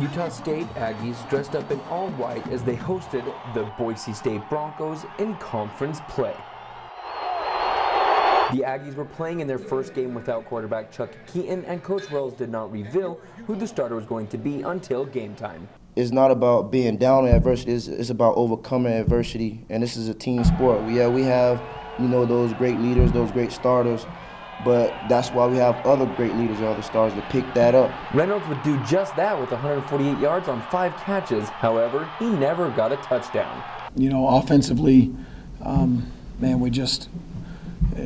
Utah State Aggies dressed up in all white as they hosted the Boise State Broncos in conference play. The Aggies were playing in their first game without quarterback Chuck Keeton, and Coach Wells did not reveal who the starter was going to be until game time. It's not about being down in adversity, it's, it's about overcoming adversity, and this is a team sport. Yeah, we have, you know, those great leaders, those great starters, but that's why we have other great leaders and other stars to pick that up. Reynolds would do just that with 148 yards on five catches. However, he never got a touchdown. You know, offensively, um, man, we just uh,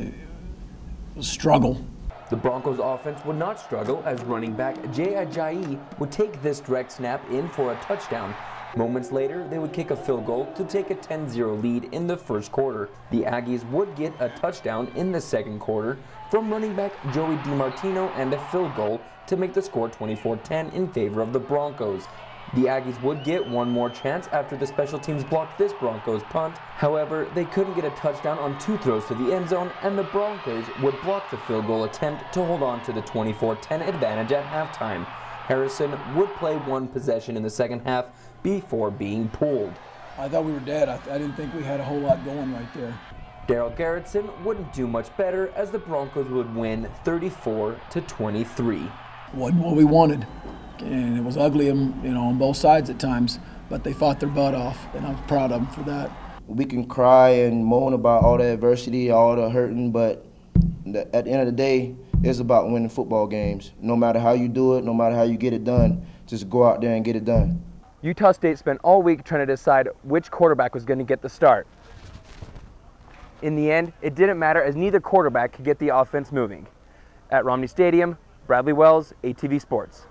struggle. The Broncos offense would not struggle as running back Jay Ajayi would take this direct snap in for a touchdown Moments later, they would kick a field goal to take a 10-0 lead in the first quarter. The Aggies would get a touchdown in the second quarter from running back Joey DeMartino and a field goal to make the score 24-10 in favor of the Broncos. The Aggies would get one more chance after the special teams blocked this Broncos punt. However, they couldn't get a touchdown on two throws to the end zone, and the Broncos would block the field goal attempt to hold on to the 24-10 advantage at halftime. Harrison would play one possession in the second half before being pulled. I thought we were dead. I, I didn't think we had a whole lot going right there. Darell Garretson wouldn't do much better as the Broncos would win 34 to 23. Wasn't what we wanted, and it was ugly, um, you know, on both sides at times. But they fought their butt off, and I'm proud of them for that. We can cry and moan about all the adversity, all the hurting, but at the end of the day, it's about winning football games. No matter how you do it, no matter how you get it done, just go out there and get it done. Utah State spent all week trying to decide which quarterback was going to get the start. In the end, it didn't matter as neither quarterback could get the offense moving. At Romney Stadium, Bradley Wells, ATV Sports.